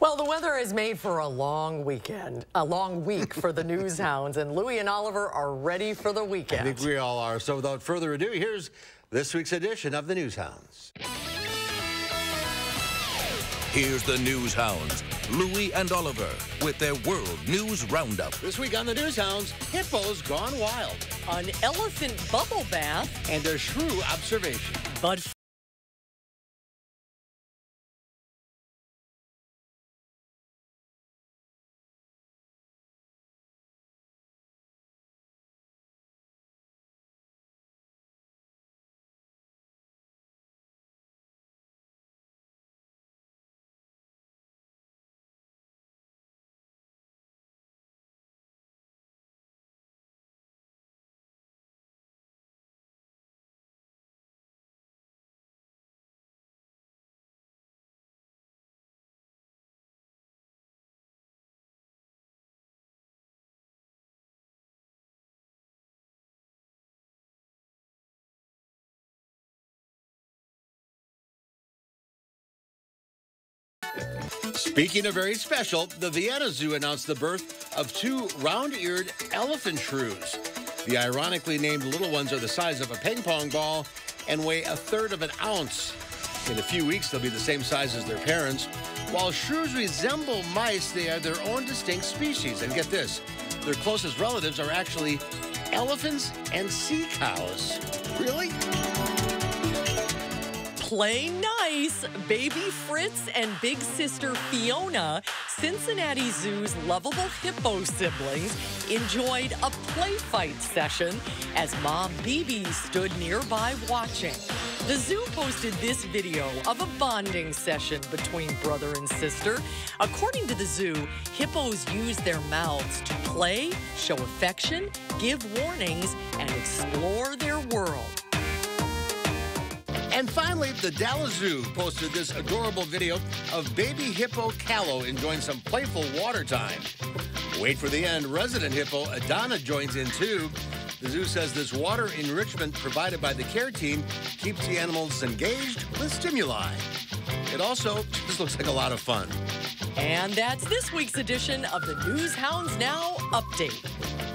Well, the weather is made for a long weekend, a long week for the news hounds, and Lui and Oliver are ready for the weekend. I think we all are. So without further ado, here's this week's edition of the News Hounds. Here's the News Hounds, Lui and Oliver, with their World News Roundup. This week on the News Hounds, hippos gone wild. An elephant bubble bath. And a shrew observation. But Speaking of very special, the Vienna Zoo announced the birth of two round-eared elephant shrews. The ironically named little ones are the size of a ping pong ball and weigh a third of an ounce. In a few weeks, they'll be the same size as their parents. While shrews resemble mice, they are their own distinct species. And get this, their closest relatives are actually elephants and sea cows. Really? Play nice. Baby Fritz and big sister Fiona, Cincinnati Zoo's lovable hippo siblings, enjoyed a play fight session as mom Bibi stood nearby watching. The zoo posted this video of a bonding session between brother and sister. According to the zoo, hippos use their mouths to play, show affection, give warnings, and explore their. And finally, the Dallas Zoo posted this adorable video of baby hippo Callow enjoying some playful water time. Wait for the end. Resident hippo Adana joins in too. The zoo says this water enrichment provided by the care team keeps the animals engaged with stimuli. It also just looks like a lot of fun. And that's this week's edition of the News Hounds Now Update.